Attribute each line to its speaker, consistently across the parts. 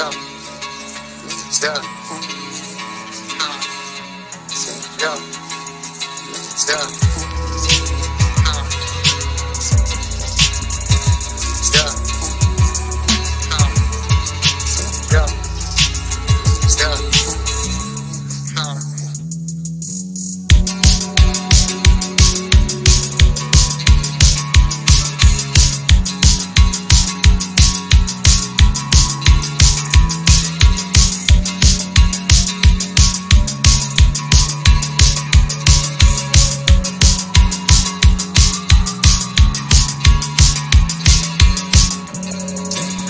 Speaker 1: Yo, yo, yo, yo.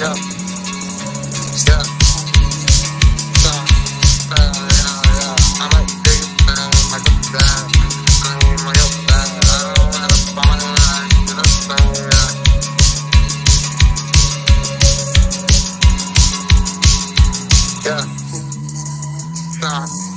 Speaker 1: Yeah. Yeah. Yeah. Uh,